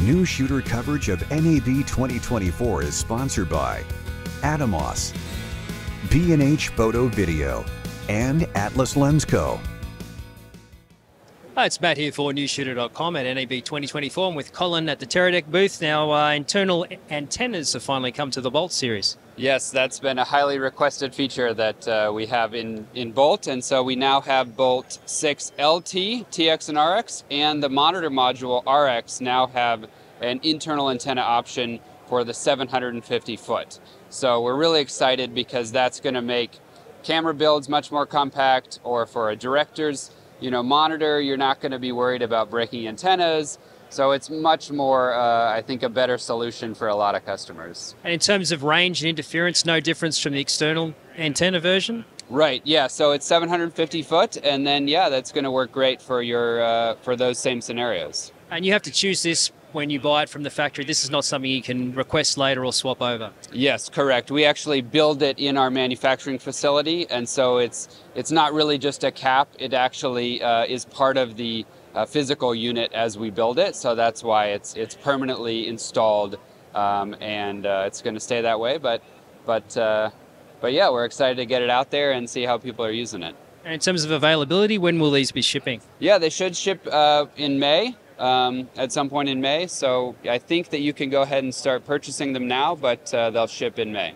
Newsshooter coverage of NAB 2024 is sponsored by Atomos, B&H Photo Video, and Atlas Lens Co. Hi, it's Matt here for newsshooter.com at NAB 2024. I'm with Colin at the Teradek booth. Now, uh, internal antennas have finally come to the Bolt series. Yes, that's been a highly requested feature that uh, we have in, in Bolt. And so we now have Bolt 6 LT, TX, and RX, and the monitor module RX now have an internal antenna option for the 750 foot. So we're really excited because that's going to make camera builds much more compact, or for a director's you know, monitor, you're not going to be worried about breaking antennas. So it's much more, uh, I think, a better solution for a lot of customers. And in terms of range and interference, no difference from the external antenna version? Right. Yeah. So it's 750 foot, and then yeah, that's going to work great for your uh, for those same scenarios. And you have to choose this when you buy it from the factory. This is not something you can request later or swap over. Yes, correct. We actually build it in our manufacturing facility, and so it's it's not really just a cap. It actually uh, is part of the uh, physical unit as we build it. So that's why it's it's permanently installed, um, and uh, it's going to stay that way. But but uh, but yeah, we're excited to get it out there and see how people are using it. And in terms of availability, when will these be shipping? Yeah, they should ship uh, in May um, at some point in May. So I think that you can go ahead and start purchasing them now, but uh, they'll ship in May.